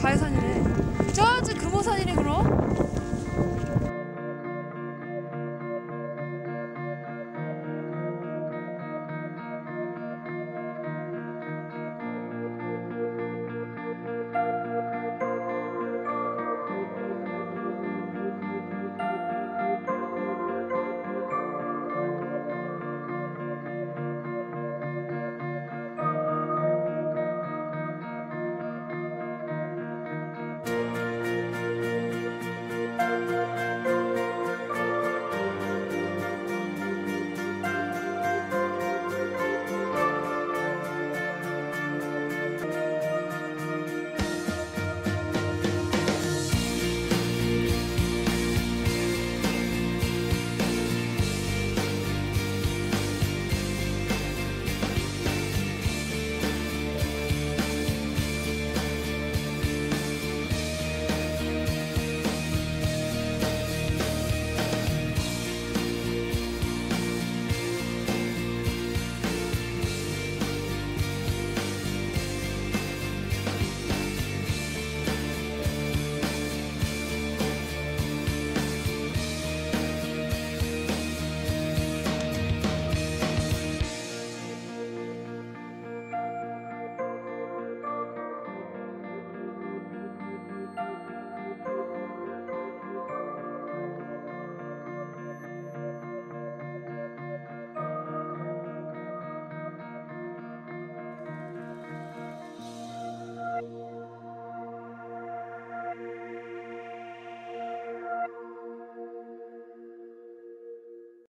가해산이래.